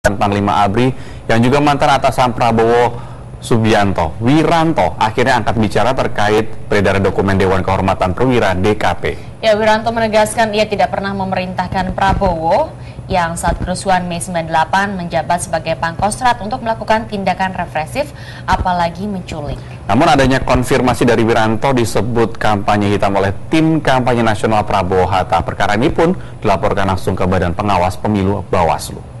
Panglima ABRI yang juga mantan atasan Prabowo Subianto, Wiranto akhirnya angkat bicara terkait peredaran dokumen Dewan Kehormatan Perwira DKP. Ya, Wiranto menegaskan ia tidak pernah memerintahkan Prabowo yang saat kerusuhan Mei 98 menjabat sebagai pangkostrat untuk melakukan tindakan represif, apalagi menculik. Namun adanya konfirmasi dari Wiranto disebut kampanye hitam oleh tim kampanye nasional Prabowo Hatta. Perkara ini pun dilaporkan langsung ke Badan Pengawas Pemilu Bawaslu.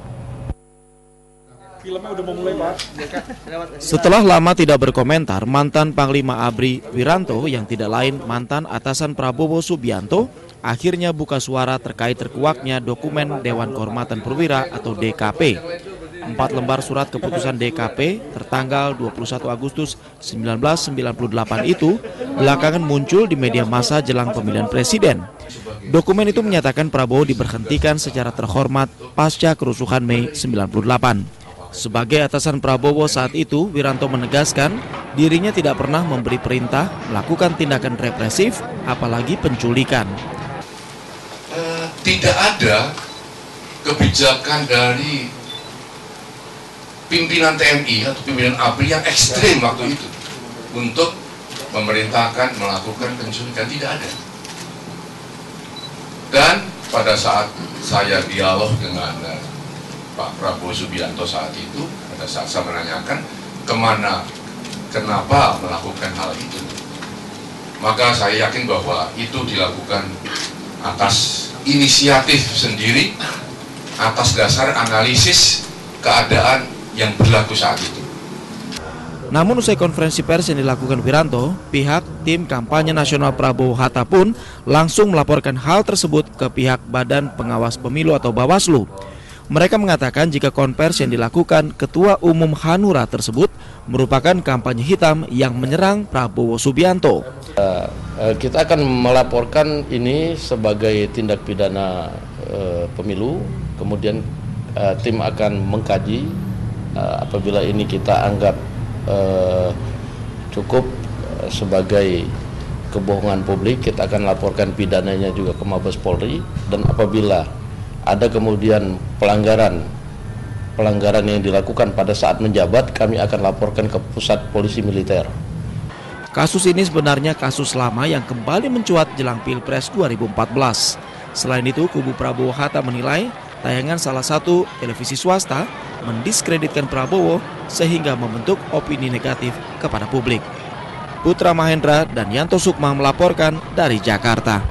Setelah lama tidak berkomentar, mantan Panglima ABRI Wiranto yang tidak lain mantan atasan Prabowo Subianto akhirnya buka suara terkait terkuaknya dokumen Dewan Kehormatan Perwira atau DKP. Empat lembar surat keputusan DKP tertanggal 21 Agustus 1998 itu belakangan muncul di media massa jelang pemilihan presiden. Dokumen itu menyatakan Prabowo diberhentikan secara terhormat pasca kerusuhan Mei 98. Sebagai atasan Prabowo saat itu, Wiranto menegaskan dirinya tidak pernah memberi perintah melakukan tindakan represif, apalagi penculikan. Uh, tidak ada kebijakan dari pimpinan TNI atau pimpinan ABRI yang ekstrim waktu itu untuk memerintahkan melakukan penculikan tidak ada. Dan pada saat saya dialog dengan Pak Prabowo Subianto saat itu pada saat saya menanyakan ke mana? Kenapa melakukan hal itu? Maka saya yakin bahwa itu dilakukan atas inisiatif sendiri atas dasar analisis keadaan yang berlaku saat itu. Namun usai konferensi pers yang dilakukan Wiranto, pihak tim kampanye nasional Prabowo Hatta pun langsung melaporkan hal tersebut ke pihak Badan Pengawas Pemilu atau Bawaslu. Mereka mengatakan jika konvers yang dilakukan Ketua Umum Hanura tersebut merupakan kampanye hitam yang menyerang Prabowo Subianto. Uh, uh, kita akan melaporkan ini sebagai tindak pidana uh, pemilu, kemudian tim akan mengkaji apabila ini kita anggap cukup sebagai kebohongan publik, kita akan laporkan pidananya juga ke Mabes Polri dan apabila ada kemudian pelanggaran pelanggaran yang dilakukan pada saat menjabat kami akan laporkan ke pusat polisi militer. Kasus ini sebenarnya kasus lama yang kembali mencuat jelang Pilpres 2014. Selain itu, kubu Prabowo Hatta menilai tayangan salah satu televisi swasta mendiskreditkan Prabowo sehingga membentuk opini negatif kepada publik. Putra Mahendra dan Yanto Sukma melaporkan dari Jakarta.